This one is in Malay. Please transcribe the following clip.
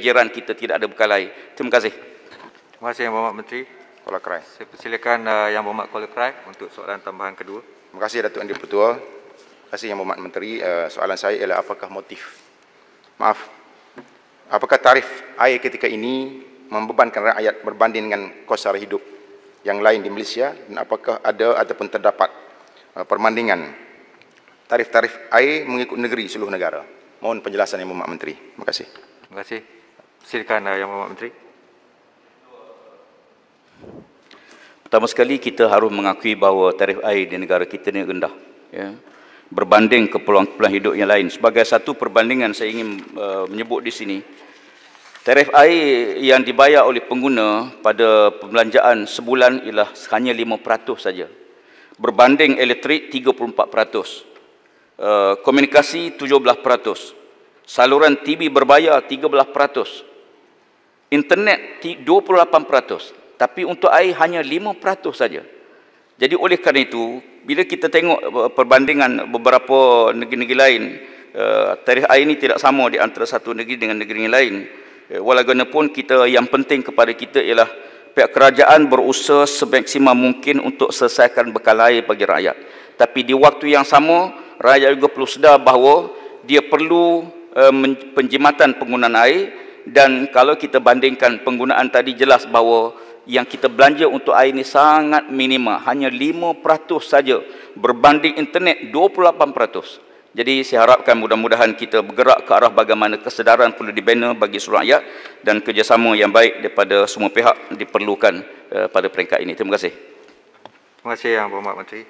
jiran kita tidak ada bekal air. Terima kasih. Terima kasih Yang Berhormat Menteri. Kuala Kerai. Saya persilakan uh, Yang Berhormat Kuala Kerai untuk soalan tambahan kedua. Terima kasih Datuk Andi Pertua. Terima kasih Yang Berhormat Menteri. Uh, soalan saya ialah apakah motif? Maaf. Apakah tarif air ketika ini membebankan rakyat berbanding dengan kos sara hidup yang lain di Malaysia dan apakah ada ataupun terdapat uh, perbandingan tarif-tarif air mengikut negeri seluruh negara? Mohon penjelasan Yang Berhormat Menteri. Terima kasih. Terima kasih. Silakan uh, Yang Berhormat Menteri. Pertama sekali kita harus mengakui bahawa tarif air di negara kita ni rendah. Ya. Berbanding keperluan-keperluan hidup yang lain. Sebagai satu perbandingan saya ingin uh, menyebut di sini. Tarif air yang dibayar oleh pengguna pada pembelanjaan sebulan ialah hanya 5% saja. Berbanding elektrik 34%. Uh, komunikasi 17%. Saluran TV berbayar 13%. Internet 28% tapi untuk air hanya 5% saja. Jadi oleh kerana itu, bila kita tengok uh, perbandingan beberapa negeri-negeri lain, uh, tarikh air ini tidak sama di antara satu negeri dengan negeri lain. Uh, walaupun kita yang penting kepada kita ialah pihak kerajaan berusaha semaksimal mungkin untuk selesaikan bekal air bagi rakyat. Tapi di waktu yang sama, rakyat juga perlu sedar bahawa dia perlu penjimatan penggunaan air dan kalau kita bandingkan penggunaan tadi jelas bahawa yang kita belanja untuk air ini sangat minima hanya 5% saja. Berbanding internet 28% jadi saya harapkan mudah-mudahan kita bergerak ke arah bagaimana kesedaran perlu dibina bagi seluruh rakyat dan kerjasama yang baik daripada semua pihak diperlukan uh, pada peringkat ini. Terima kasih. Terima kasih yang berhormat menteri